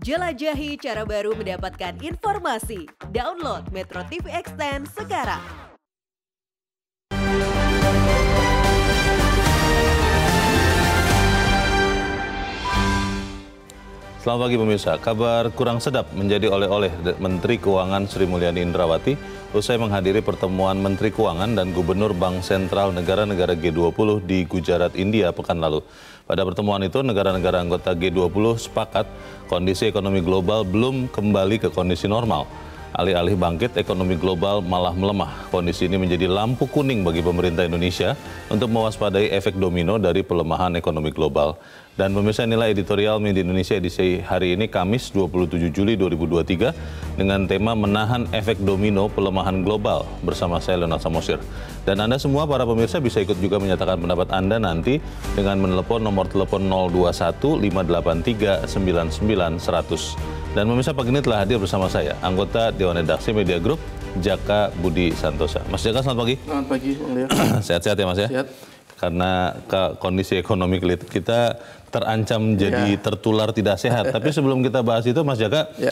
Jelajahi cara baru mendapatkan informasi. Download Metro TV Extend sekarang. Selamat pagi pemirsa. Kabar kurang sedap menjadi oleh-oleh Menteri Keuangan Sri Mulyani Indrawati usai menghadiri pertemuan Menteri Keuangan dan Gubernur Bank Sentral negara-negara G20 di Gujarat, India pekan lalu. Pada pertemuan itu, negara-negara anggota G20 sepakat kondisi ekonomi global belum kembali ke kondisi normal. Alih-alih bangkit, ekonomi global malah melemah. Kondisi ini menjadi lampu kuning bagi pemerintah Indonesia untuk mewaspadai efek domino dari pelemahan ekonomi global. Dan pemirsa inilah editorial Media Indonesia edisi hari ini Kamis 27 Juli 2023 dengan tema menahan efek domino pelemahan global bersama saya Leonard Samosir. Dan Anda semua para pemirsa bisa ikut juga menyatakan pendapat Anda nanti dengan menelepon nomor telepon 021 583 99 100. Dan pemirsa pagi ini telah hadir bersama saya, anggota Dewan Redaksi Media Group, Jaka Budi Santosa. Mas Jaka, selamat pagi. Selamat pagi. Sehat-sehat ya Mas ya? Sehat. Karena kondisi ekonomi kita terancam jadi ya. tertular tidak sehat. Tapi sebelum kita bahas itu, Mas Jaka, ya.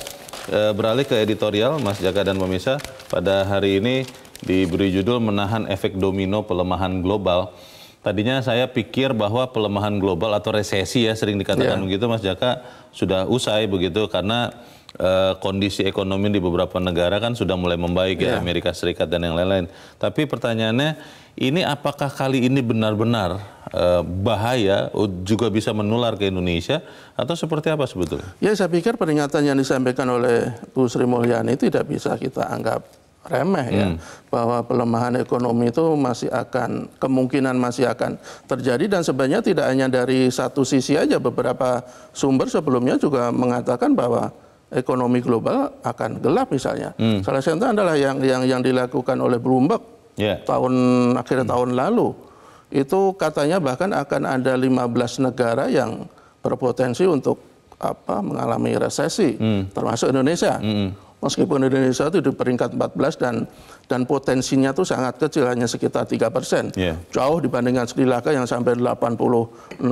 Eh, beralih ke editorial, Mas Jaka dan pemirsa, pada hari ini diberi judul Menahan Efek Domino Pelemahan Global. Tadinya saya pikir bahwa pelemahan global atau resesi ya sering dikatakan yeah. begitu Mas Jaka sudah usai begitu karena uh, kondisi ekonomi di beberapa negara kan sudah mulai membaik yeah. ya iya. Amerika Serikat dan yang lain-lain. Tapi pertanyaannya ini apakah kali ini benar-benar uh, bahaya juga bisa menular ke Indonesia atau seperti apa sebetulnya? Ya saya pikir peringatan yang disampaikan oleh Bu Sri Mulyani tidak bisa kita anggap remeh ya hmm. bahwa pelemahan ekonomi itu masih akan kemungkinan masih akan terjadi dan sebenarnya tidak hanya dari satu sisi aja beberapa sumber sebelumnya juga mengatakan bahwa ekonomi global akan gelap misalnya. Hmm. Salah satu adalah yang yang yang dilakukan oleh Bloomberg yeah. tahun akhir hmm. tahun lalu. Itu katanya bahkan akan ada 15 negara yang berpotensi untuk apa mengalami resesi hmm. termasuk Indonesia. Hmm meskipun Indonesia itu di peringkat 14 dan dan potensinya itu sangat kecil hanya sekitar tiga persen yeah. jauh dibandingkan Sri Lanka yang sampai 86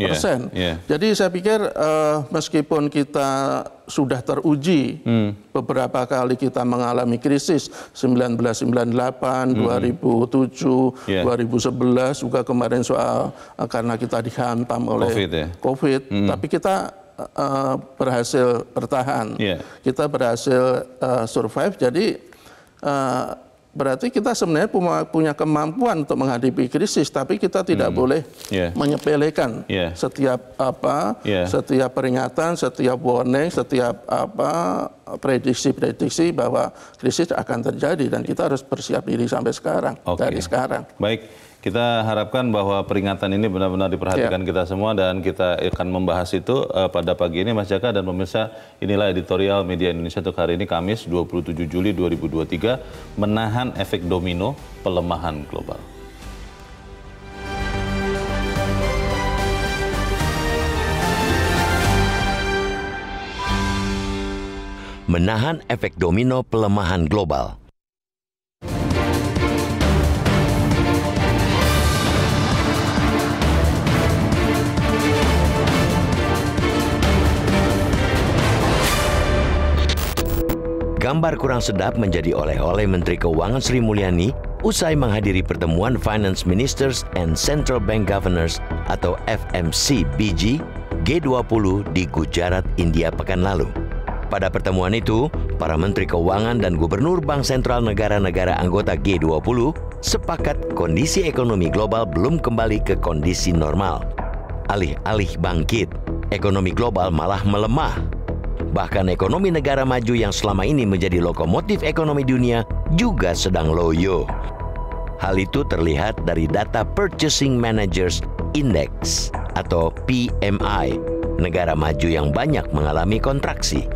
persen yeah. yeah. jadi saya pikir uh, meskipun kita sudah teruji hmm. beberapa kali kita mengalami krisis 1998 hmm. 2007 yeah. 2011 juga kemarin soal uh, karena kita dihantam oleh COVID, ya? COVID. Hmm. tapi kita uh, berhasil bertahan, yeah. kita berhasil uh, survive. Jadi uh, berarti kita sebenarnya punya, kemampuan untuk menghadapi krisis, tapi kita tidak hmm. boleh yeah. menyepelekan yeah. setiap apa, yeah. setiap peringatan, setiap warning, setiap apa prediksi-prediksi bahwa krisis akan terjadi dan kita harus bersiap diri sampai sekarang okay. dari sekarang. Baik. Kita harapkan bahwa peringatan ini benar-benar diperhatikan ya. kita semua dan kita akan membahas itu uh, pada pagi ini Mas Jaka dan pemirsa inilah editorial Media Indonesia untuk hari ini Kamis 27 Juli 2023 menahan efek domino pelemahan global. Menahan efek domino pelemahan global. Gambar kurang sedap menjadi oleh-oleh Menteri Keuangan Sri Mulyani usai menghadiri pertemuan Finance Ministers and Central Bank Governors atau FMC BG G20 di Gujarat, India pekan lalu. Pada pertemuan itu, para menteri keuangan dan gubernur bank sentral negara-negara anggota G20 sepakat kondisi ekonomi global belum kembali ke kondisi normal. Alih-alih bangkit, ekonomi global malah melemah Bahkan ekonomi negara maju yang selama ini menjadi lokomotif ekonomi dunia juga sedang loyo. Hal itu terlihat dari data Purchasing Managers Index atau PMI, negara maju yang banyak mengalami kontraksi.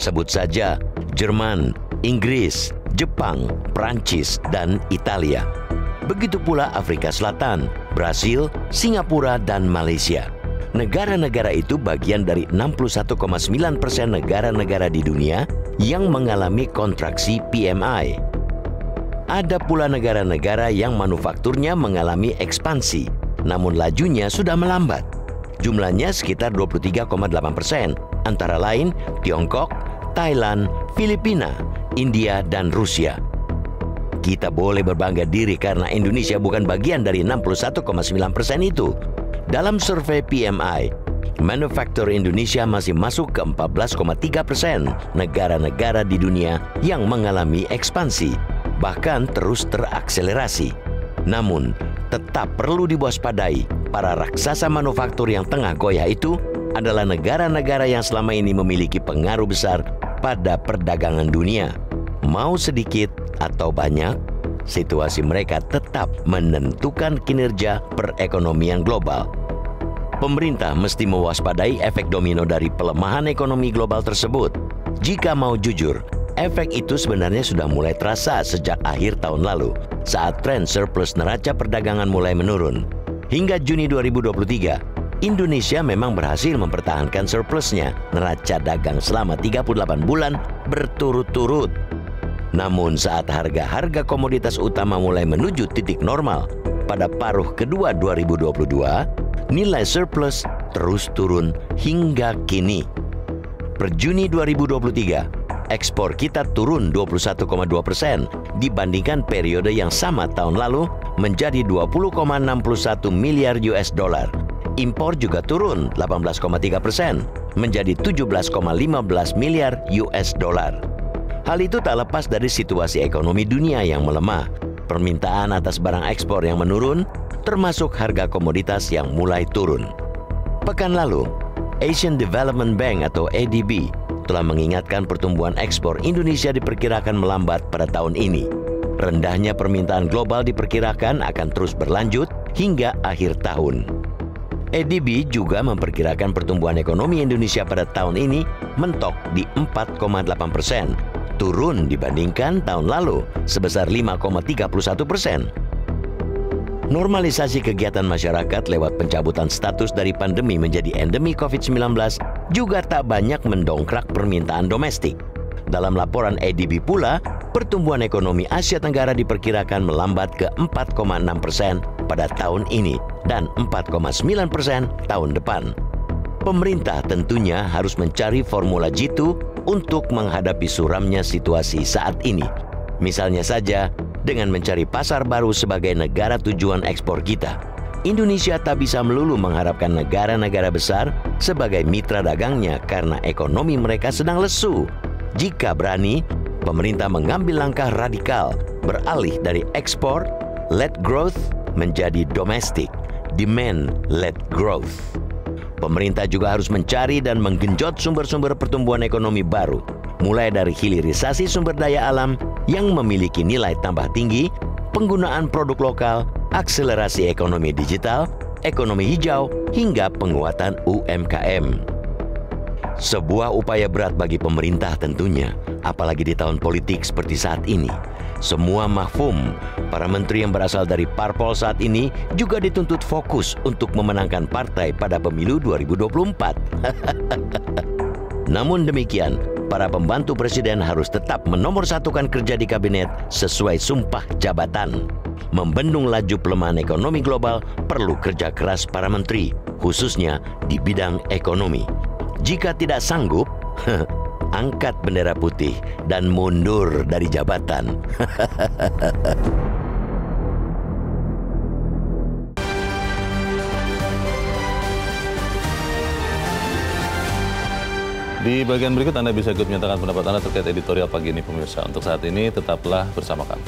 Sebut saja Jerman, Inggris, Jepang, Prancis, dan Italia. Begitu pula Afrika Selatan, Brasil, Singapura, dan Malaysia. Negara-negara itu bagian dari 61,9 persen negara-negara di dunia yang mengalami kontraksi PMI. Ada pula negara-negara yang manufakturnya mengalami ekspansi, namun lajunya sudah melambat. Jumlahnya sekitar 23,8 persen antara lain Tiongkok, Thailand, Filipina, India, dan Rusia. Kita boleh berbangga diri karena Indonesia bukan bagian dari 61,9 persen itu. Dalam survei PMI, manufaktur Indonesia masih masuk ke 14,3 persen negara-negara di dunia yang mengalami ekspansi, bahkan terus terakselerasi. Namun, tetap perlu diwaspadai para raksasa manufaktur yang tengah goyah itu adalah negara-negara yang selama ini memiliki pengaruh besar pada perdagangan dunia. Mau sedikit atau banyak, situasi mereka tetap menentukan kinerja perekonomian global. Pemerintah mesti mewaspadai efek domino dari pelemahan ekonomi global tersebut. Jika mau jujur, efek itu sebenarnya sudah mulai terasa sejak akhir tahun lalu, saat tren surplus neraca perdagangan mulai menurun. Hingga Juni 2023, Indonesia memang berhasil mempertahankan surplusnya neraca dagang selama 38 bulan berturut-turut. Namun saat harga-harga komoditas utama mulai menuju titik normal pada paruh kedua 2022, nilai surplus terus turun hingga kini. Per Juni 2023, ekspor kita turun 21,2 persen dibandingkan periode yang sama tahun lalu menjadi 20,61 miliar US dollar. Impor juga turun 18,3 persen menjadi 17,15 miliar US dollar. Hal itu tak lepas dari situasi ekonomi dunia yang melemah, permintaan atas barang ekspor yang menurun, termasuk harga komoditas yang mulai turun. Pekan lalu, Asian Development Bank atau ADB telah mengingatkan pertumbuhan ekspor Indonesia diperkirakan melambat pada tahun ini. Rendahnya permintaan global diperkirakan akan terus berlanjut hingga akhir tahun. ADB juga memperkirakan pertumbuhan ekonomi Indonesia pada tahun ini mentok di 4,8 persen, turun dibandingkan tahun lalu sebesar 5,31 persen. Normalisasi kegiatan masyarakat lewat pencabutan status dari pandemi menjadi endemi COVID-19 juga tak banyak mendongkrak permintaan domestik. Dalam laporan ADB pula, pertumbuhan ekonomi Asia Tenggara diperkirakan melambat ke 4,6 persen pada tahun ini dan 4,9 persen tahun depan. Pemerintah tentunya harus mencari formula jitu untuk menghadapi suramnya situasi saat ini. Misalnya saja, dengan mencari pasar baru sebagai negara tujuan ekspor kita. Indonesia tak bisa melulu mengharapkan negara-negara besar sebagai mitra dagangnya karena ekonomi mereka sedang lesu. Jika berani, pemerintah mengambil langkah radikal beralih dari ekspor led growth menjadi domestic demand led growth. Pemerintah juga harus mencari dan menggenjot sumber-sumber pertumbuhan ekonomi baru, mulai dari hilirisasi sumber daya alam yang memiliki nilai tambah tinggi, penggunaan produk lokal, akselerasi ekonomi digital, ekonomi hijau, hingga penguatan UMKM. Sebuah upaya berat bagi pemerintah tentunya, apalagi di tahun politik seperti saat ini. Semua mahfum, para menteri yang berasal dari parpol saat ini juga dituntut fokus untuk memenangkan partai pada pemilu 2024. Namun demikian, para pembantu presiden harus tetap menomorsatukan kerja di kabinet sesuai sumpah jabatan. Membendung laju pelemahan ekonomi global perlu kerja keras para menteri, khususnya di bidang ekonomi. Jika tidak sanggup, angkat bendera putih dan mundur dari jabatan. Di bagian berikut Anda bisa ikut menyatakan pendapat Anda terkait editorial pagi ini pemirsa. Untuk saat ini tetaplah bersama kami.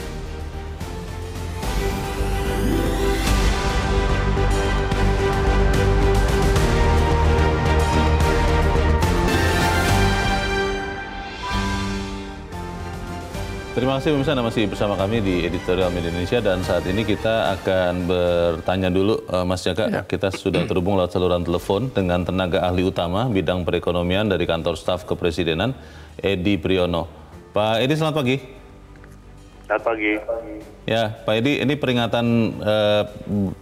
Terima kasih pemirsa Anda masih bersama kami di Editorial Media Indonesia dan saat ini kita akan bertanya dulu uh, Mas Jaka, ya. kita sudah terhubung lewat saluran telepon dengan tenaga ahli utama bidang perekonomian dari kantor staf kepresidenan Edi Priyono. Pak Edi selamat pagi. Selamat pagi. Ya, Pak Edi, ini peringatan uh,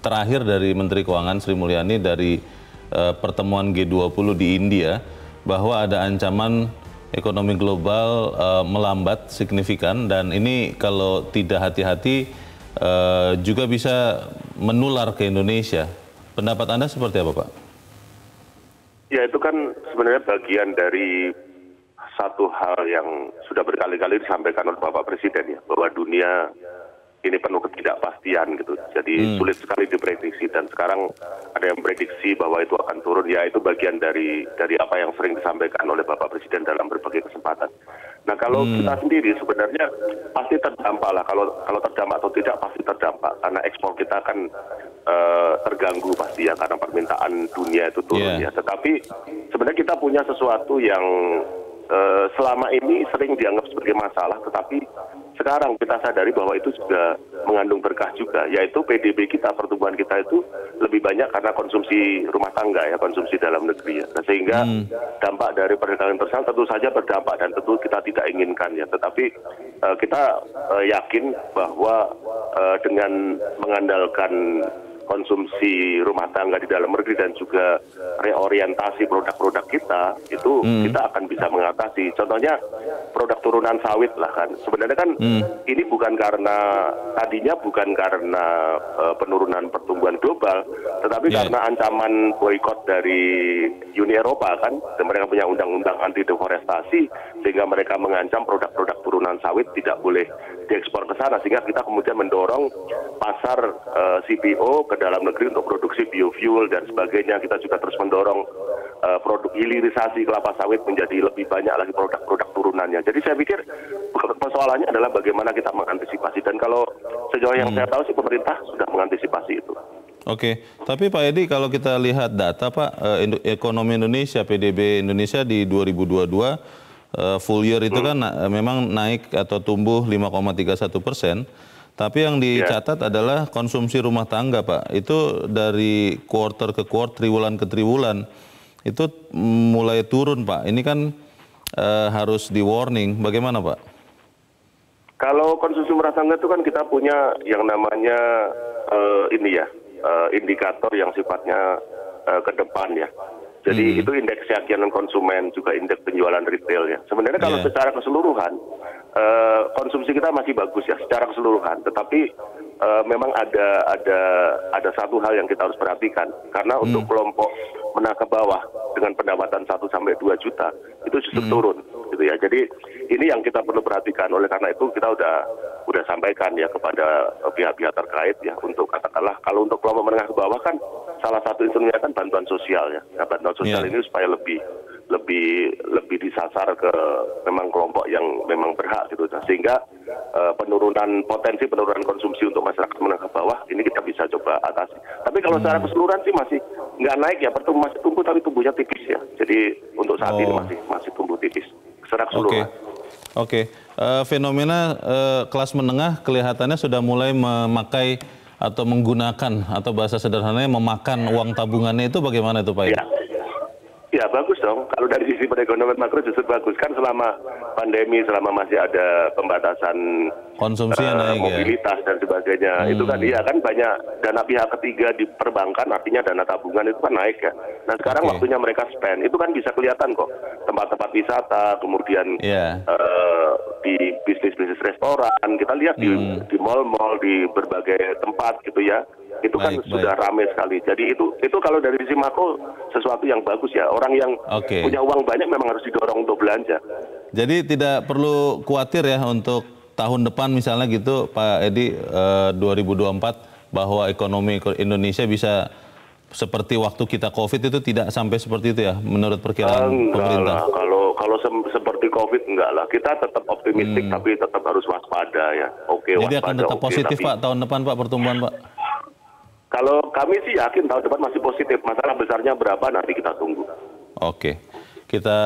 terakhir dari Menteri Keuangan Sri Mulyani dari uh, pertemuan G20 di India bahwa ada ancaman ekonomi global uh, melambat signifikan dan ini kalau tidak hati-hati uh, juga bisa menular ke Indonesia. Pendapat Anda seperti apa, Pak? Ya itu kan sebenarnya bagian dari satu hal yang sudah berkali-kali disampaikan oleh Bapak Presiden ya, bahwa dunia ini penuh ketidakpastian gitu. Jadi sulit sekali diprediksi dan sekarang ada yang prediksi bahwa itu akan turun. Ya itu bagian dari dari apa yang sering disampaikan oleh Bapak Presiden dalam berbagai kesempatan. Nah kalau kita sendiri sebenarnya pasti terdampak lah. Kalau kalau terdampak atau tidak pasti terdampak karena ekspor kita kan eh, terganggu pasti ya karena permintaan dunia itu turun Yeah. ya. Tetapi sebenarnya kita punya sesuatu yang eh, selama ini sering dianggap sebagai masalah, tetapi sekarang kita sadari bahwa itu juga mengandung berkah juga, yaitu PDB kita, pertumbuhan kita itu lebih banyak karena konsumsi rumah tangga ya, konsumsi dalam negeri ya. Nah, sehingga dampak dari perdagangan internasional tentu saja berdampak dan tentu kita tidak inginkan ya. Tetapi eh, kita eh, yakin bahwa eh, dengan mengandalkan konsumsi rumah tangga di dalam negeri dan juga reorientasi produk-produk kita itu kita akan bisa mengatasi. Contohnya produk turunan sawit lah kan. Sebenarnya kan ini bukan karena tadinya bukan karena eh, penurunan pertumbuhan global, tetapi Yeah. karena ancaman boykot dari Uni Eropa kan. Dan mereka punya undang-undang anti deforestasi sehingga mereka mengancam produk-produk turunan sawit tidak boleh diekspor ke sana sehingga kita kemudian mendorong pasar eh, CPO ke dalam negeri untuk produksi biofuel dan sebagainya. Kita juga terus mendorong eh, produk hilirisasi kelapa sawit menjadi lebih banyak lagi produk-produk turunannya. Jadi saya pikir persoalannya adalah bagaimana kita mengantisipasi dan kalau sejauh yang saya tahu sih pemerintah sudah mengantisipasi itu. Oke, tapi Pak Edi kalau kita lihat data Pak, eh, ekonomi Indonesia, PDB Indonesia di 2022 eh, full year itu kan na- memang naik atau tumbuh 5,31 persen. Tapi yang dicatat adalah konsumsi rumah tangga Pak, itu dari quarter ke quarter, triwulan ke triwulan, itu mulai turun Pak. Ini kan eh, harus di warning, bagaimana Pak? Kalau konsumsi rumah tangga itu kan kita punya yang namanya eh, ini ya eh, indikator yang sifatnya eh, ke depan ya. Jadi itu indeks keyakinan konsumen juga indeks penjualan retail ya. Sebenarnya kalau Iya. secara keseluruhan konsumsi kita masih bagus ya secara keseluruhan. Tetapi eh, memang ada ada ada satu hal yang kita harus perhatikan. Karena untuk kelompok menengah ke bawah dengan pendapatan 1 sampai 2 juta itu justru turun gitu ya. Jadi ini yang kita perlu perhatikan. Oleh karena itu kita udah udah sampaikan ya kepada eh, pihak-pihak terkait ya untuk katakanlah kalau untuk kelompok menengah ke bawah kan salah satu instrumennya kan bantuan sosial ya. Nah, bantuan sosial Iya. ini supaya lebih lebih lebih disasar ke memang kelompok yang memang berhak gitu Nah, sehingga eh, penurunan potensi penurunan konsumsi untuk masyarakat menengah ke bawah ini kita bisa coba atasi. Tapi kalau secara keseluruhan sih masih nggak naik ya, pertumbuh masih tumbuh tapi tumbuhnya tipis ya. Jadi untuk saat ini Oh. masih masih tumbuh tipis secara Oke, keseluruhan. oke. Eh, fenomena eh, kelas menengah kelihatannya sudah mulai memakai atau menggunakan atau bahasa sederhananya memakan uang tabungannya itu bagaimana itu Pak? Ya. Ya bagus dong. Kalau dari sisi perekonomian makro justru bagus kan selama pandemi, selama masih ada pembatasan Konsumsi eh, naik ya. mobilitas dan sebagainya. Itu kan iya kan banyak dana pihak ketiga di perbankan artinya dana tabungan itu kan naik ya. Nah sekarang Oke. waktunya mereka spend itu kan bisa kelihatan kok tempat-tempat wisata kemudian Iya. eh, di bisnis-bisnis restoran kita lihat di Hmm. di mall-mall di berbagai tempat gitu ya itu kan Baik, sudah ramai sekali jadi itu itu kalau dari sisi makro sesuatu yang bagus ya orang yang Oke. punya uang banyak memang harus didorong untuk belanja Jadi tidak perlu khawatir ya untuk tahun depan misalnya gitu Pak Edi eh, 2024 bahwa ekonomi Indonesia bisa seperti waktu kita COVID itu tidak sampai seperti itu ya menurut perkiraan enggak pemerintah. lah kalau kalau sem- seperti covid enggak lah kita tetap optimistik tapi tetap harus waspada ya oke Hmm. Jadi akan waspada, tetap oke, positif tapi- Pak tahun depan Pak pertumbuhan Pak. Kalau kami sih yakin tahun depan masih positif masalah besarnya berapa nanti kita tunggu Oke, kita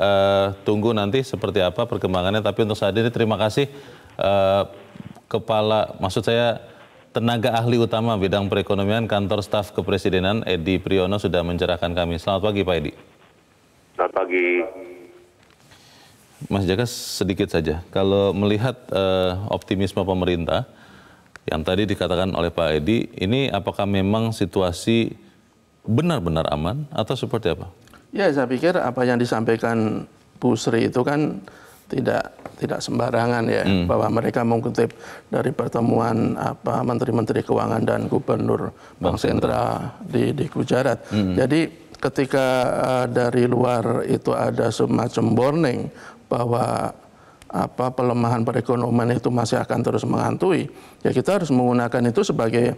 eh, tunggu nanti seperti apa perkembangannya. Tapi untuk saat ini terima kasih eh, kepala, maksud saya tenaga ahli utama bidang perekonomian kantor staf kepresidenan Edi Priyono sudah mencerahkan kami. Selamat pagi Pak Edi. selamat pagi Mas Jaka sedikit saja. Kalau melihat eh, optimisme pemerintah yang tadi dikatakan oleh Pak Edi, ini apakah memang situasi benar-benar aman atau seperti apa? Ya, saya pikir apa yang disampaikan Bu Sri itu kan tidak tidak sembarangan ya bahwa mereka mengutip dari pertemuan apa menteri-menteri keuangan dan gubernur bank sentral di di Gujarat. Jadi ketika uh, dari luar itu ada semacam warning bahwa apa pelemahan perekonomian itu masih akan terus menghantui, ya kita harus menggunakan itu sebagai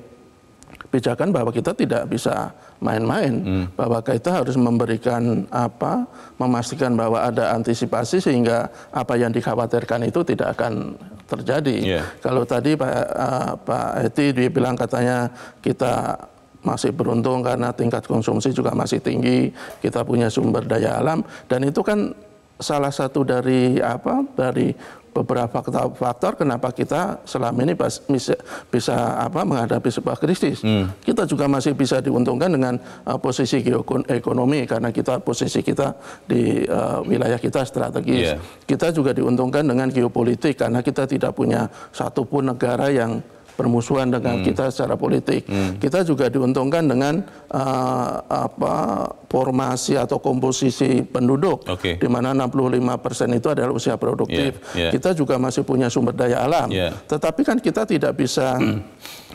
pijakan bahwa kita tidak bisa main-main, hmm. bahwa kita harus memberikan apa, memastikan bahwa ada antisipasi sehingga apa yang dikhawatirkan itu tidak akan terjadi. Yeah. Kalau tadi Pak uh, Pak Eti dibilang katanya kita masih beruntung karena tingkat konsumsi juga masih tinggi, kita punya sumber daya alam dan itu kan salah satu dari apa dari beberapa faktor kenapa kita selama ini bisa, bisa apa menghadapi sebuah krisis. Hmm. Kita juga masih bisa diuntungkan dengan uh, posisi geoekonomi karena kita posisi kita di uh, wilayah kita strategis. Yeah. Kita juga diuntungkan dengan geopolitik karena kita tidak punya satupun negara yang permusuhan dengan hmm. kita secara politik. Hmm. Kita juga diuntungkan dengan uh, apa formasi atau komposisi penduduk okay. di mana 65% itu adalah usia produktif. Yeah. Yeah. Kita juga masih punya sumber daya alam. Yeah. Tetapi kan kita tidak bisa hmm.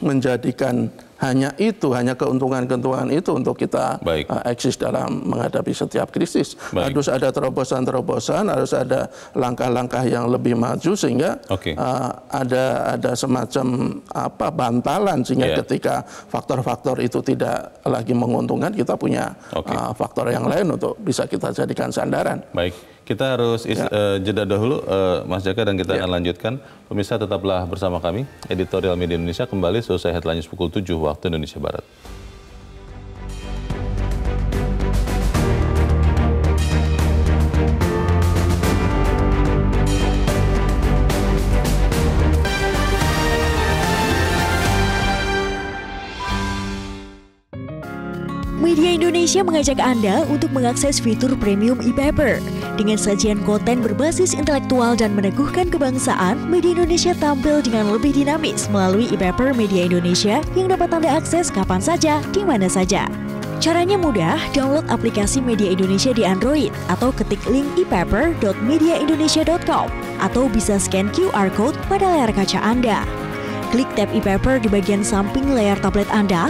menjadikan hanya itu, hanya keuntungan-keuntungan itu untuk kita uh, eksis dalam menghadapi setiap krisis. Baik. Harus ada terobosan-terobosan, harus ada langkah-langkah yang lebih maju sehingga okay. uh, ada ada semacam apa bantalan sehingga yeah. ketika faktor-faktor itu tidak lagi menguntungkan kita punya okay. uh, faktor yang lain untuk bisa kita jadikan sandaran. Baik. Kita harus is, ya. uh, jeda dahulu, uh, Mas Jaka, dan kita ya. akan lanjutkan. Pemirsa tetaplah bersama kami. Editorial Media Indonesia kembali selesai headline pukul 7 waktu Indonesia Barat. Media Indonesia mengajak Anda untuk mengakses fitur premium e-paper. Dengan sajian konten berbasis intelektual dan meneguhkan kebangsaan, Media Indonesia tampil dengan lebih dinamis melalui e-paper Media Indonesia yang dapat Anda akses kapan saja, di mana saja. Caranya mudah, download aplikasi Media Indonesia di Android atau ketik link epaper.mediaindonesia.com atau bisa scan QR code pada layar kaca Anda. Klik tab e-paper di bagian samping layar tablet Anda,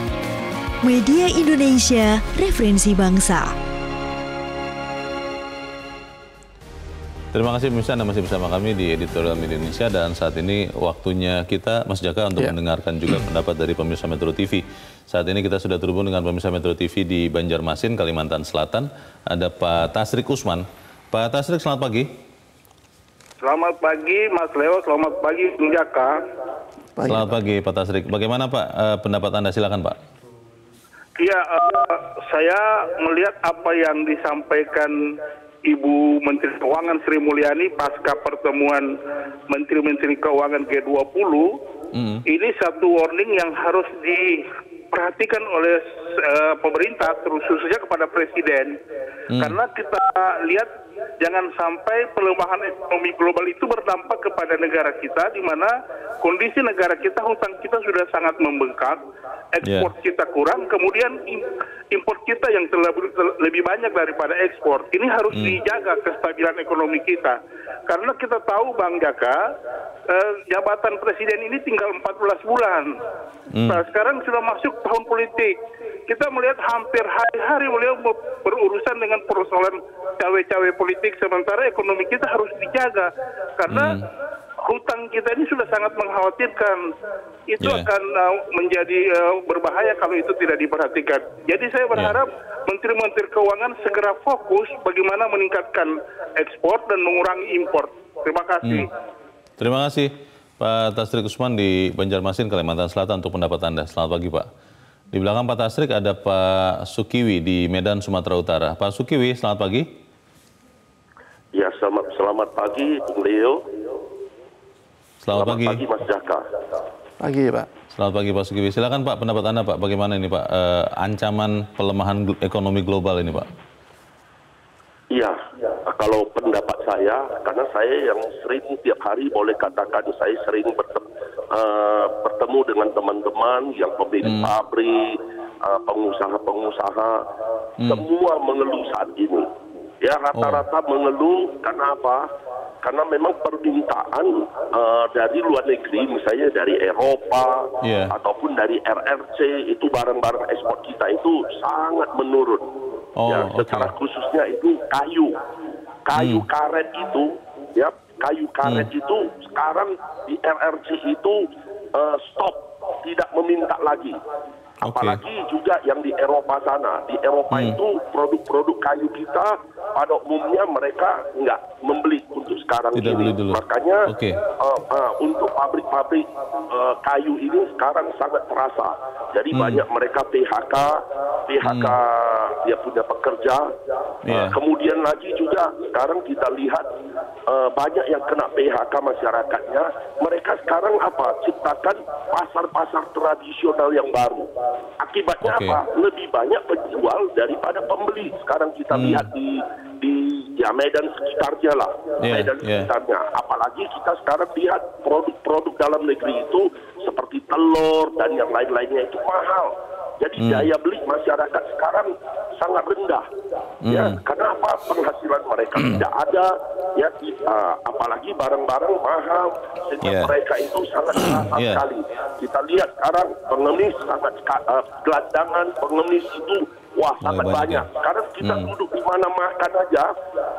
Media Indonesia, referensi bangsa. Terima kasih pemirsa Anda masih bersama kami di Editorial Media Indonesia dan saat ini waktunya kita Mas Jaka untuk ya. mendengarkan juga pendapat dari pemirsa Metro TV. Saat ini kita sudah terhubung dengan pemirsa Metro TV di Banjarmasin, Kalimantan Selatan. Ada Pak Tasrik Usman. Pak Tasrik, selamat pagi. Selamat pagi Mas Leo, selamat pagi Mas Jaka. Selamat pagi Pak Tasrik. Bagaimana Pak uh, pendapat Anda? Silakan Pak. Ya, uh, saya melihat apa yang disampaikan Ibu Menteri Keuangan Sri Mulyani pasca pertemuan Menteri-Menteri Keuangan G20, mm. ini satu warning yang harus diperhatikan oleh uh, pemerintah, terus khususnya kepada Presiden. Mm. Karena kita lihat jangan sampai pelemahan ekonomi global itu berdampak kepada negara kita di mana kondisi negara kita hutang kita sudah sangat membengkak, ekspor yeah. kita kurang, kemudian impor kita yang terlebih, lebih banyak daripada ekspor. Ini harus mm. dijaga kestabilan ekonomi kita. Karena kita tahu Bang Jaka, eh, jabatan presiden ini tinggal 14 bulan. Mm. Nah, sekarang sudah masuk tahun politik kita melihat hampir hari-hari beliau berurusan dengan persoalan cawe-cawe politik sementara ekonomi kita harus dijaga karena hmm. Hutang kita ini sudah sangat mengkhawatirkan itu yeah. akan uh, menjadi uh, berbahaya kalau itu tidak diperhatikan jadi saya ya. berharap menteri-menteri yeah. keuangan segera fokus bagaimana meningkatkan ekspor dan mengurangi impor terima kasih hmm. terima kasih Pak Tasrik Usman di Banjarmasin, Kalimantan Selatan untuk pendapat Anda. Selamat pagi, Pak. Di belakang Pak Tasrik ada Pak Sukiwi di Medan, Sumatera Utara. Pak Sukiwi, selamat pagi. Ya, selamat, selamat pagi, Bung Leo. Selamat, selamat pagi. pagi, Mas Jaka. Pagi, Pak. Selamat pagi, Pak Sukiwi. Silakan Pak, pendapat Anda, Pak. Bagaimana ini, Pak, eh, ancaman pelemahan ekonomi global ini, Pak? Iya, kalau pendapat saya, karena saya yang sering tiap hari boleh katakan saya sering bertemu, uh, bertemu dengan teman-teman yang pemilik pabrik, uh, pengusaha-pengusaha, semua mengeluh saat ini. Ya rata-rata mengeluh karena apa? Karena memang permintaan uh, dari luar negeri, misalnya dari Eropa Iya. ataupun dari RRC, itu barang-barang ekspor kita itu sangat menurun. Oh, ya, secara khususnya itu kayu, kayu Hmm. karet itu, ya kayu karet itu sekarang di RRC itu uh, stop, tidak meminta lagi. Apalagi juga yang di Eropa sana. Di Eropa Hmm. itu produk-produk kayu kita pada umumnya mereka nggak membeli untuk sekarang Tidak ini. beli dulu. Makanya Oke. uh, uh, untuk pabrik-pabrik uh, kayu ini sekarang sangat terasa. Jadi Hmm. banyak mereka PHK, PHK dia punya pekerja. Uh, Iya. kemudian lagi juga sekarang kita lihat uh, banyak yang kena PHK masyarakatnya. Mereka sekarang apa? Ciptakan pasar-pasar tradisional yang baru. Akibatnya Oke. apa? Lebih banyak penjual daripada pembeli. Sekarang kita Hmm. lihat di di ya Medan sekitarnya lah, Iya, Medan iya. sekitarnya. Apalagi kita sekarang lihat produk-produk dalam negeri itu seperti telur dan yang lain-lainnya itu mahal. Jadi Hmm. daya beli masyarakat sekarang sangat rendah. Ya, Hmm. karena apa? Penghasilan mereka tidak ada. Ya, ah, apalagi barang-barang mahal sehingga Yeah. mereka itu sangat terasa Yeah. sekali. Kita lihat sekarang pengemis sangat ah, gelandangan pengemis itu wah Mulai sangat banyak banyak. ya? Sekarang kita Hmm. duduk di mana makan aja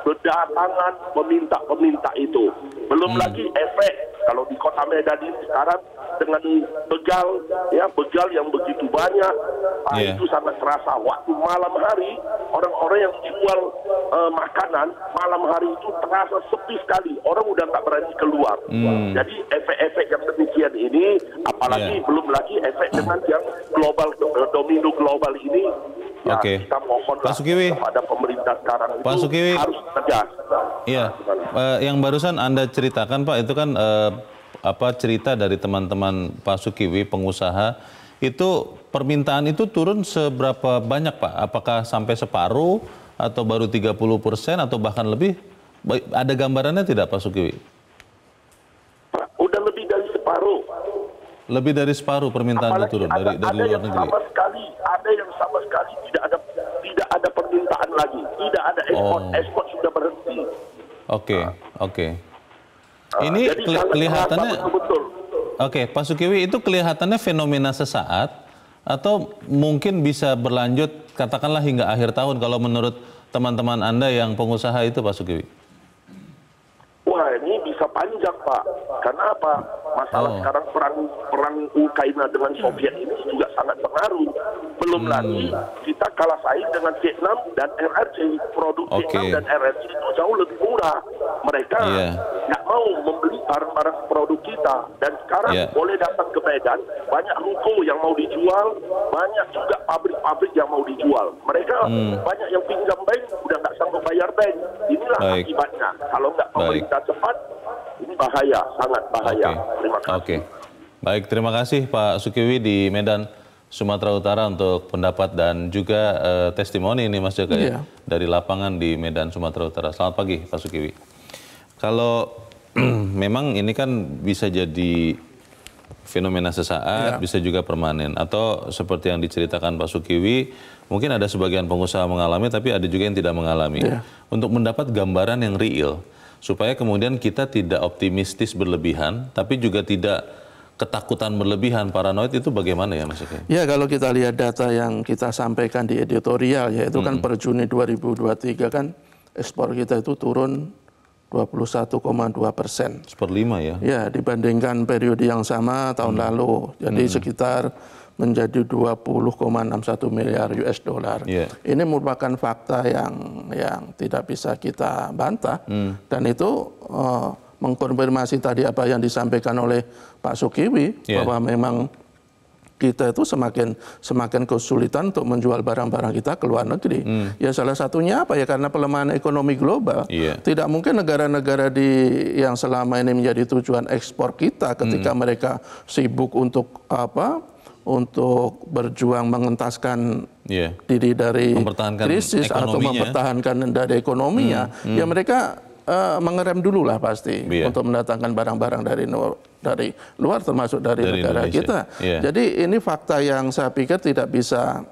berdatangan peminta-peminta itu. Belum Hmm. lagi efek kalau di kota Medan ini sekarang dengan begal ya begal yang begitu banyak ah, itu sangat terasa waktu malam hari orang-orang yang jual eh, makanan malam hari itu terasa sepi sekali orang udah nggak berani keluar Hmm. jadi efek-efek yang demikian ini apalagi Iya. belum lagi efek dengan yang global eh, domino global ini ya Oke. kita mohon Pak Sukiwi. kepada pemerintah sekarang Pak itu Sukiwi. harus tegas Iya, Eh, yang barusan Anda ceritakan Pak itu kan eh, apa cerita dari teman-teman Pak Sukiwi pengusaha itu permintaan itu turun seberapa banyak Pak? Apakah sampai separuh atau baru 30 persen atau bahkan lebih? Ada gambarannya tidak Pak Sukiwi? Pak, udah lebih dari separuh Lebih dari separuh permintaan itu Apalagi turun ada, dari dari ada luar negeri. sama sekali, ada yang sama sekali tidak ada tidak ada permintaan lagi, tidak ada ekspor, Oh. ekspor sudah berhenti. Oke, oke. Ah, Ini jadi keli- kelihatannya betul-betul. Oke, Pak Sukiwi itu kelihatannya fenomena sesaat atau mungkin bisa berlanjut katakanlah hingga akhir tahun kalau menurut teman-teman Anda yang pengusaha itu Pak Sukiwi. Panjang Pak. Karena apa? Masalah Oh. sekarang perang perang Ukraina dengan Soviet ini juga sangat pengaruh. Belum Hmm. lagi kita kalah saing dengan Vietnam dan RRC. Produk Oke. Vietnam dan RRC itu jauh lebih murah. Mereka Iya. Mau membeli barang-barang produk kita. Dan sekarang Iya. boleh datang ke Medan, banyak ruko yang mau dijual, banyak juga pabrik-pabrik yang mau dijual. Mereka banyak yang pinjam bank, udah nggak sanggup bayar bank. Inilah Hmm. Baik. akibatnya. Kalau nggak Baik. pemerintah cepat, ini bahaya, sangat bahaya. Oke. Terima kasih. Oke. Baik, terima kasih Pak Sukiwi di Medan Sumatera Utara untuk pendapat dan juga eh, testimoni ini Mas Jaka ya, Iya. dari lapangan di Medan Sumatera Utara. Selamat pagi Pak Sukiwi. Kalau memang ini kan bisa jadi fenomena sesaat, Iya. bisa juga permanen atau seperti yang diceritakan Pak Sukiwi, mungkin ada sebagian pengusaha mengalami tapi ada juga yang tidak mengalami. Iya. Untuk mendapat gambaran yang real supaya kemudian kita tidak optimistis berlebihan tapi juga tidak ketakutan berlebihan paranoid itu bagaimana ya Mas Eka? Ya kalau kita lihat data yang kita sampaikan di editorial yaitu kan per Juni 2023 kan ekspor kita itu turun 21,2 persen. Seperlima ya. Ya dibandingkan periode yang sama tahun lalu. Jadi sekitar menjadi 20,61 miliar US dollar. Iya. Ini merupakan fakta yang yang tidak bisa kita bantah dan itu eh, mengkonfirmasi tadi apa yang disampaikan oleh Pak Sukiwi Iya. bahwa memang kita itu semakin semakin kesulitan untuk menjual barang-barang kita ke luar negeri. Ya salah satunya apa ya karena pelemahan ekonomi global. Iya. Tidak mungkin negara-negara di yang selama ini menjadi tujuan ekspor kita ketika mereka sibuk untuk apa untuk berjuang mengentaskan Iya. diri dari krisis atau mempertahankan dari ekonominya, ya mereka eh, mengerem dulu lah pasti Iya. untuk mendatangkan barang-barang dari nu- dari luar termasuk dari, Dari negara Indonesia. kita. Iya. Jadi ini fakta yang saya pikir tidak bisa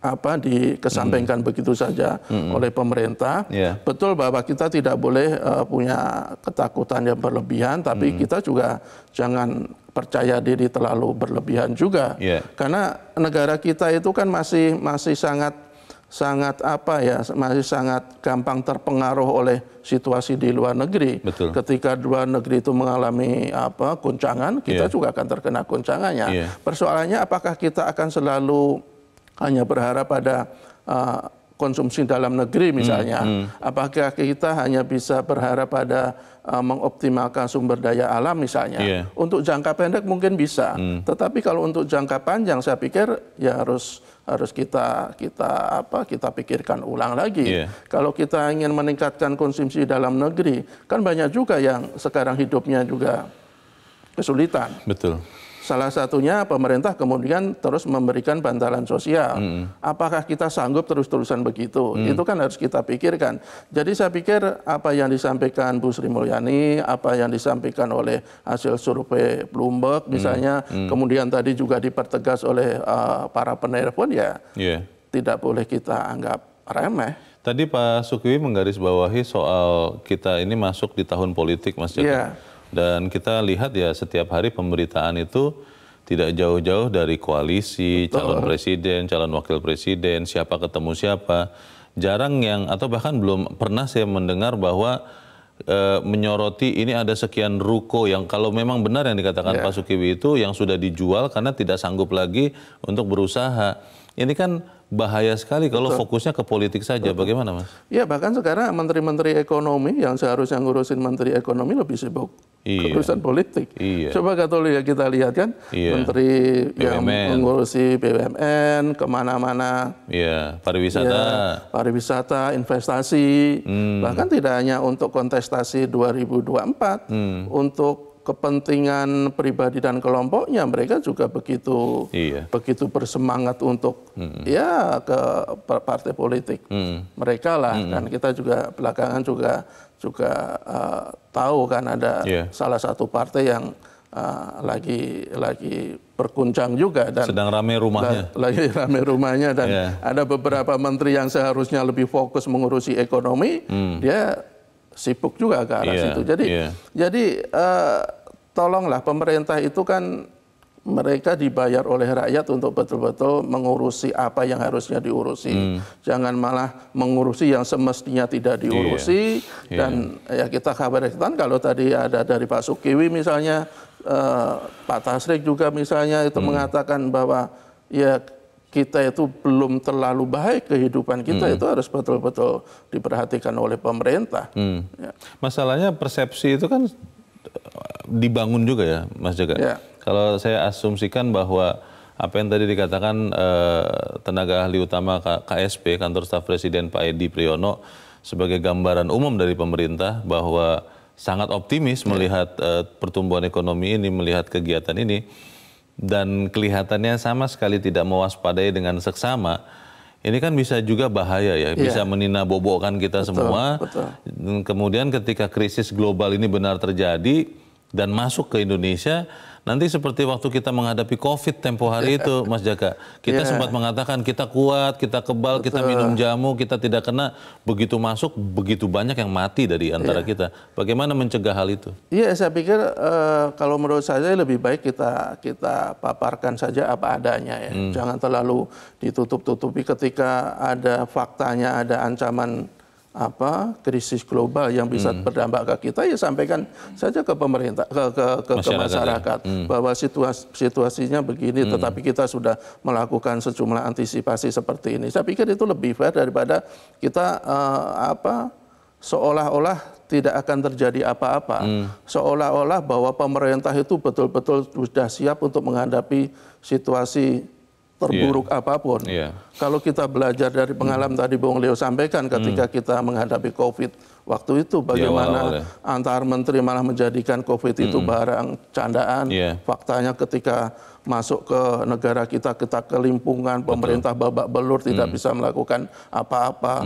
apa dikesampingkan begitu saja oleh pemerintah. Iya. Betul bahwa kita tidak boleh eh, punya ketakutan yang berlebihan, tapi kita juga jangan percaya diri terlalu berlebihan juga. Iya. Karena negara kita itu kan masih masih sangat sangat apa ya masih sangat gampang terpengaruh oleh situasi di luar negeri. Betul. Ketika luar negeri itu mengalami apa guncangan, kita Iya. juga akan terkena guncangannya. Iya. Persoalannya apakah kita akan selalu hanya berharap pada uh, konsumsi dalam negeri misalnya? Hmm, Apakah kita hanya bisa berharap pada uh, mengoptimalkan sumber daya alam misalnya? Iya. Untuk jangka pendek mungkin bisa, tetapi kalau untuk jangka panjang saya pikir ya harus harus kita kita apa kita pikirkan ulang lagi. Iya. Kalau kita ingin meningkatkan konsumsi dalam negeri, kan banyak juga yang sekarang hidupnya juga kesulitan. Betul. Salah satunya pemerintah kemudian terus memberikan bantalan sosial. Apakah kita sanggup terus-terusan begitu? Itu kan harus kita pikirkan. Jadi saya pikir apa yang disampaikan Bu Sri Mulyani, apa yang disampaikan oleh hasil survei Bloomberg misalnya, kemudian tadi juga dipertegas oleh uh, para penelpon ya Iya. tidak boleh kita anggap remeh. Tadi Pak Sukiwi menggarisbawahi soal kita ini masuk di tahun politik, Mas Jaka. Iya. Dan kita lihat ya setiap hari pemberitaan itu tidak jauh-jauh dari koalisi, calon presiden, calon wakil presiden, siapa ketemu siapa. Jarang yang atau bahkan belum pernah saya mendengar bahwa eh, menyoroti ini ada sekian ruko yang kalau memang benar yang dikatakan Pak Sukiwi itu yang sudah dijual karena tidak sanggup lagi untuk berusaha. Ini kan bahaya sekali kalau fokusnya ke politik saja. Bagaimana, Mas? Ya bahkan sekarang menteri-menteri ekonomi yang seharusnya ngurusin menteri ekonomi lebih sibuk Iya. urusan politik. Iya. Coba Katolik kita lihat kan, Iya. menteri yang BUMN. mengurusi BUMN ke mana-mana, Iya, pariwisata. ya, pariwisata, investasi, Hmm. bahkan tidak hanya untuk kontestasi 2024, Hmm. untuk kepentingan pribadi dan kelompoknya mereka juga begitu Iya. begitu bersemangat untuk ya ke pa- partai politik Hmm. mereka lah dan kita juga belakangan juga juga eh, tahu kan ada Iya. salah satu partai yang eh, lagi lagi berguncang juga dan Sedang rame rumahnya. la- lagi rame rumahnya dan Iya. ada beberapa menteri yang seharusnya lebih fokus mengurusi ekonomi dia sibuk juga ke arah. Iya, situ jadi iya. jadi eh, tolonglah pemerintah itu kan mereka dibayar oleh rakyat untuk betul-betul mengurusi apa yang harusnya diurusi. Hmm. Jangan malah mengurusi yang semestinya tidak diurusi. Iya. Dan ya kita kabarkan kalau tadi ada dari Pak Sukiwi misalnya, eh, Pak Tasrik juga misalnya itu Hmm. mengatakan bahwa ya kita itu belum terlalu baik kehidupan kita Hmm. itu harus betul-betul diperhatikan oleh pemerintah. Hmm. Ya. Masalahnya persepsi itu kan eh, dibangun juga ya, Mas Jaga. Ya. Kalau saya asumsikan bahwa apa yang tadi dikatakan eh, tenaga ahli utama KSP Kantor Staf Presiden Pak Edi Priyono sebagai gambaran umum dari pemerintah bahwa sangat optimis melihat eh, pertumbuhan ekonomi ini, melihat kegiatan ini dan kelihatannya sama sekali tidak mewaspadai dengan seksama. Ini kan bisa juga bahaya ya, bisa menina bobokkan kita semua. betul. Kemudian ketika krisis global ini benar terjadi dan masuk ke Indonesia, nanti seperti waktu kita menghadapi COVID tempo hari itu, Mas Jaka, kita Iya. sempat mengatakan kita kuat, kita kebal, kita minum jamu, kita tidak kena. Begitu masuk, begitu banyak yang mati dari antara Iya. kita. Bagaimana mencegah hal itu? Iya, saya pikir eh, kalau menurut saya lebih baik kita kita paparkan saja apa adanya ya. Jangan terlalu ditutup-tutupi ketika ada faktanya, ada ancaman apa krisis global yang bisa berdampak ke kita ya sampaikan saja ke pemerintah ke ke ke, ke Masyarakat ya. masyarakat bahwa situasi situasinya begini tetapi kita sudah melakukan sejumlah antisipasi seperti ini. Saya pikir itu lebih fair daripada kita eh, apa seolah-olah tidak akan terjadi apa-apa. Seolah-olah bahwa pemerintah itu betul-betul sudah siap untuk menghadapi situasi terburuk apa pun. Iya. Kalau kita belajar dari pengalaman tadi Bung Leo sampaikan ketika kita menghadapi COVID waktu itu bagaimana awal-awal ya. antar menteri malah menjadikan COVID itu barang candaan. Iya. Faktanya ketika masuk ke negara kita kita kelimpungan, pemerintah babak belur tidak bisa melakukan apa-apa.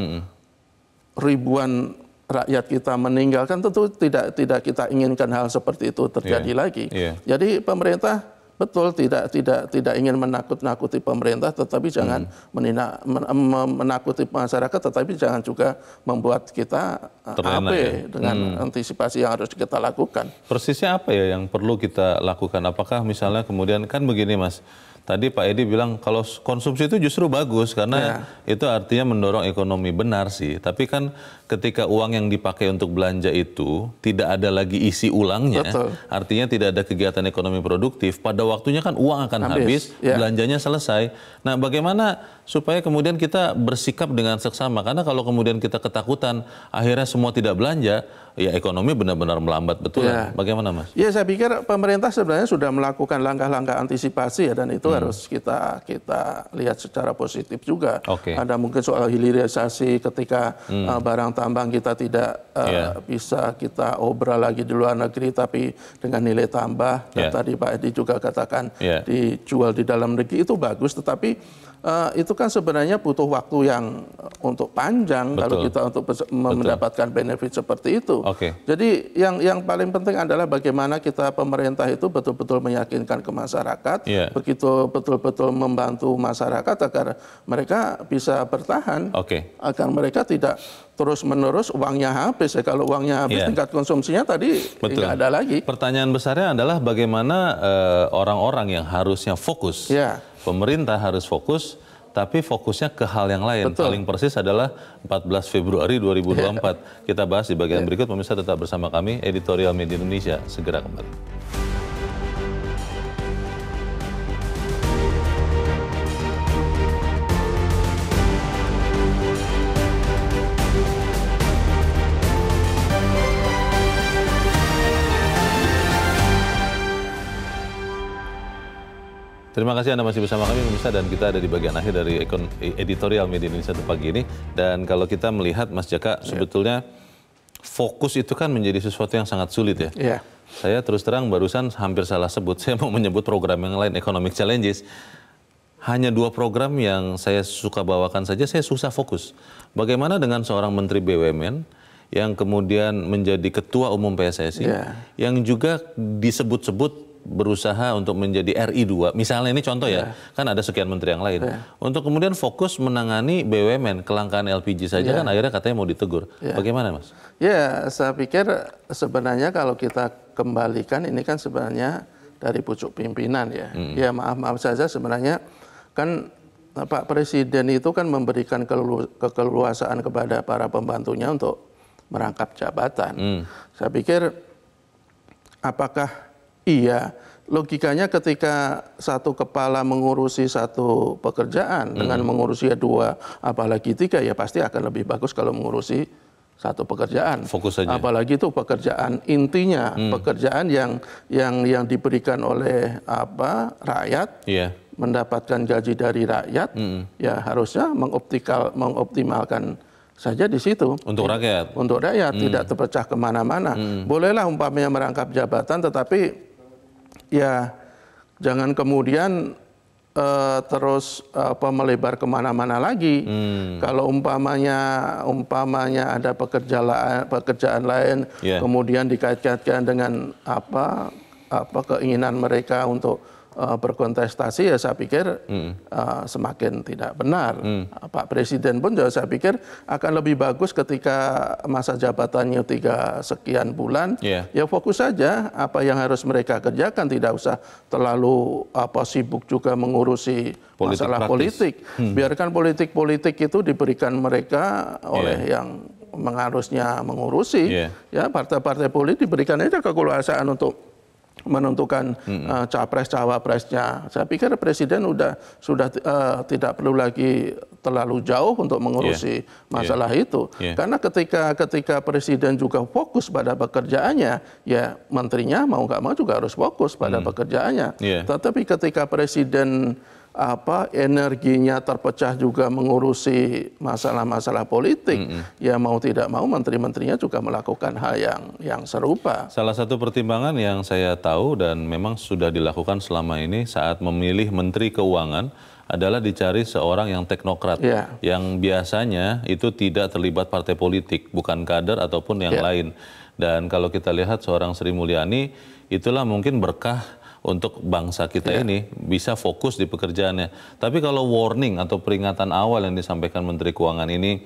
Ribuan rakyat kita meninggal kan tentu tidak tidak kita inginkan hal seperti itu terjadi Iya. lagi. Iya. Jadi pemerintah betul tidak tidak tidak ingin menakut-nakuti pemerintah, tetapi jangan Hmm. menina- men- menakuti masyarakat, tetapi jangan juga membuat kita eh, Terlena ape ya. dengan antisipasi yang harus kita lakukan. Persisnya apa ya yang perlu kita lakukan? Apakah misalnya kemudian kan begini Mas, tadi Pak Edi bilang kalau konsumsi itu justru bagus karena itu artinya mendorong ekonomi benar sih. Tapi kan ketika uang yang dipakai untuk belanja itu tidak ada lagi isi ulangnya, Betul. artinya tidak ada kegiatan ekonomi produktif. Pada waktunya kan uang akan habis, Habis, ya. belanjanya selesai. Nah, bagaimana supaya kemudian kita bersikap dengan seksama? Karena kalau kemudian kita ketakutan, akhirnya semua tidak belanja, ya ekonomi benar-benar melambat betul. Ya. Bagaimana, Mas? Ya saya pikir pemerintah sebenarnya sudah melakukan langkah-langkah antisipasi ya dan itu harus kita kita lihat secara positif juga. Oke. Ada mungkin soal hilirisasi ketika uh, barang tambang kita tidak uh, Iya. bisa kita obral lagi di luar negeri tapi dengan nilai tambah dan Iya. tadi Pak Edi juga katakan Iya. dijual di dalam negeri itu bagus tetapi uh, itu kan sebenarnya butuh waktu yang uh, untuk panjang kalau Betul. kita untuk mendapatkan benefit seperti itu. Oke. Jadi yang yang paling penting adalah bagaimana kita pemerintah itu betul-betul meyakinkan ke masyarakat, Iya. begitu betul-betul membantu masyarakat agar mereka bisa bertahan, Oke. agar mereka tidak terus-menerus uangnya habis ya. Kalau uangnya habis Iya. tingkat konsumsinya tadi nggak ada lagi. Pertanyaan besarnya adalah bagaimana eh, orang-orang yang harusnya fokus, Ya. Pemerintah harus fokus, tapi fokusnya ke hal yang lain. Betul. Paling persis adalah 14 Februari 2024. Kita bahas di bagian berikut. Pemirsa tetap bersama kami, Editorial Media Indonesia segera kembali. Terima kasih Anda masih bersama kami pemirsa dan kita ada di bagian akhir dari ekon- editorial Media Indonesia pagi ini dan kalau kita melihat Mas Jaka sebetulnya fokus itu kan menjadi sesuatu yang sangat sulit ya. Iya. Saya terus terang barusan hampir salah sebut. Saya mau menyebut program yang lain Economic Challenges. Hanya dua program yang saya suka bawakan saja saya susah fokus. Bagaimana dengan seorang menteri BUMN yang kemudian menjadi ketua umum PSSI Iya. yang juga disebut-sebut berusaha untuk menjadi RI2. Misalnya ini contoh ya, kan ada sekian menteri yang lain. Untuk kemudian fokus menangani BUMN, kelangkaan LPG saja kan akhirnya katanya mau ditegur. Bagaimana Mas? Ya, saya pikir sebenarnya kalau kita kembalikan ini kan sebenarnya dari pucuk pimpinan ya. Ya maaf maaf saja sebenarnya kan Pak Presiden itu kan memberikan keleluasaan kepada para pembantunya untuk merangkap jabatan. Saya pikir apakah iya logikanya ketika satu kepala mengurusi satu pekerjaan dengan mengurusi dua apalagi tiga ya pasti akan lebih bagus kalau mengurusi satu pekerjaan. Fokus saja. Apalagi itu pekerjaan intinya, pekerjaan yang yang yang diberikan oleh apa rakyat Iya. mendapatkan gaji dari rakyat, ya harusnya mengoptikal mengoptimalkan saja di situ Untuk rakyat. untuk rakyat tidak terpecah ke mana-mana. Bolehlah umpamanya merangkap jabatan, tetapi ya jangan kemudian eh, terus apa melebar ke mana-mana lagi. Kalau umpamanya umpamanya ada pekerjaan pekerjaan lain, Yeah. kemudian dikait-kaitkan dengan apa apa keinginan mereka untuk berkontestasi ya saya pikir eh, semakin tidak benar. Pak Presiden pun juga saya pikir akan lebih bagus ketika masa jabatannya tiga sekian bulan Iya. ya fokus saja apa yang harus mereka kerjakan tidak usah terlalu apa sibuk juga mengurusi Politik masalah praktis. politik. Biarkan politik-politik itu diberikan mereka oleh yang mengharusnya mengurusi. Iya. Ya partai-partai politik diberikan aja kekuasaan untuk menentukan eh, capres cawapresnya. Saya pikir presiden udah sudah eh, tidak perlu lagi terlalu jauh untuk mengurusi masalah itu. Iya. Karena ketika ketika presiden juga fokus pada pekerjaannya, ya menterinya mau nggak mau juga harus fokus pada pekerjaannya. Iya. Tetapi ketika presiden apa energinya terpecah juga mengurusi masalah-masalah politik, ya mau tidak mau menteri-menterinya juga melakukan hal yang yang serupa. Salah satu pertimbangan yang saya tahu dan memang sudah dilakukan selama ini saat memilih Menteri Keuangan adalah dicari seorang yang teknokrat, Ya. yang biasanya itu tidak terlibat partai politik, bukan kader ataupun yang Ya. lain. Dan kalau kita lihat seorang Sri Mulyani, itulah mungkin berkah untuk bangsa kita Ya. ini bisa fokus di pekerjaannya. Tapi kalau warning atau peringatan awal yang disampaikan Menteri Keuangan ini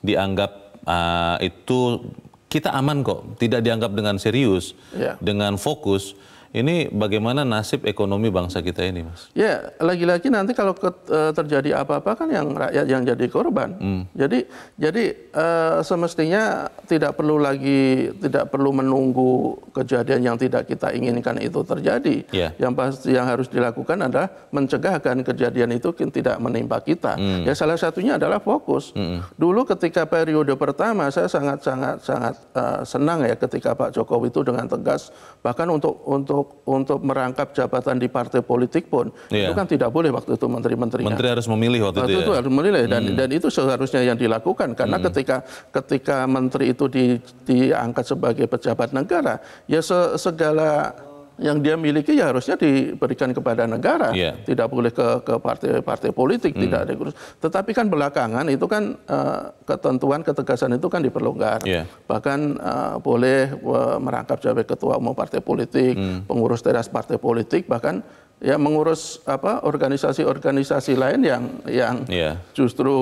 dianggap ah, itu kita aman kok, tidak dianggap dengan serius, Ya. dengan fokus. Ini bagaimana nasib ekonomi bangsa kita ini, Mas? Ya, lagi-lagi nanti kalau ke- eh, terjadi apa-apa kan yang rakyat yang jadi korban. Jadi jadi eh, semestinya tidak perlu lagi tidak perlu menunggu kejadian yang tidak kita inginkan itu terjadi. Ya. Yang pasti yang harus dilakukan adalah mencegah agar kejadian itu tidak menimpa kita. Ya salah satunya adalah fokus. Dulu ketika periode pertama saya sangat sangat sangat eh, senang ya ketika Pak Jokowi itu dengan tegas bahkan untuk untuk untuk merangkap jabatan di partai politik pun Iya. itu kan tidak boleh waktu itu menteri-menterinya. Menteri harus memilih waktu Waktu itu itu ya? harus menilai dan dan itu seharusnya yang dilakukan karena ketika ketika menteri itu di, diangkat sebagai pejabat negara ya se- segala yang dia miliki ya harusnya diberikan kepada negara Iya. tidak boleh ke ke partai-partai politik tidak ada urus. tetapi kan belakangan itu kan eh, ketentuan ketegasan itu kan diperlonggar Iya. bahkan eh, boleh eh, merangkap sebagai ketua umum partai politik pengurus teras partai politik bahkan ya mengurus apa organisasi-organisasi lain yang yang Iya. justru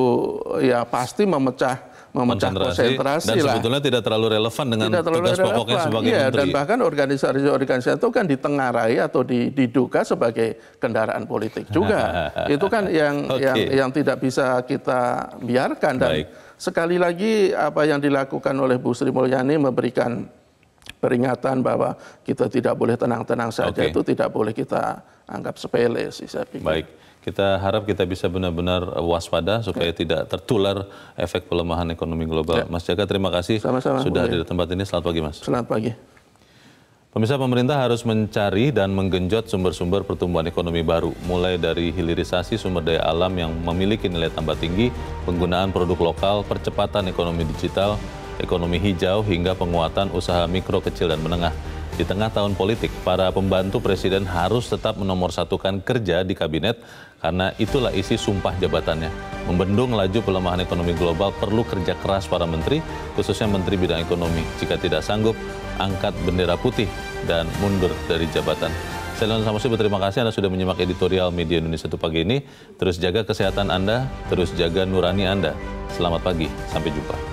ya pasti memecah memecah konsentrasi, dan lah sebetulnya tidak terlalu relevan dengan tidak terlalu tugas pokoknya relevan. sebagai Iya, menteri. dan bahkan organisasi-organisasi itu kan ditengarai atau di- diduga sebagai kendaraan politik juga. itu kan yang Oke. yang yang tidak bisa kita biarkan dan Baik. sekali lagi apa yang dilakukan oleh Bu Sri Mulyani memberikan peringatan bahwa kita tidak boleh tenang-tenang saja Oke. itu tidak boleh kita anggap sepele sih saya pikir. Baik, kita harap kita bisa benar-benar waspada supaya tidak tertular efek pelemahan ekonomi global. Mas Jaka, terima kasih Ya. Sama-sama, sudah hadir di tempat ini. Selamat pagi, Mas. Selamat pagi. Pemirsa pemerintah harus mencari dan menggenjot sumber-sumber pertumbuhan ekonomi baru, mulai dari hilirisasi sumber daya alam yang memiliki nilai tambah tinggi, penggunaan produk lokal, percepatan ekonomi digital, ekonomi hijau, hingga penguatan usaha mikro, kecil, dan menengah. Di tengah tahun politik, para pembantu presiden harus tetap menomorsatukan kerja di kabinet karena itulah isi sumpah jabatannya. Membendung laju pelemahan ekonomi global perlu kerja keras para menteri, khususnya menteri bidang ekonomi. Jika tidak sanggup, angkat bendera putih dan mundur dari jabatan. Saya Leon Samusi berterima kasih Anda sudah menyimak editorial Media Indonesia itu pagi ini. Terus jaga kesehatan Anda, terus jaga nurani Anda. Selamat pagi, sampai jumpa.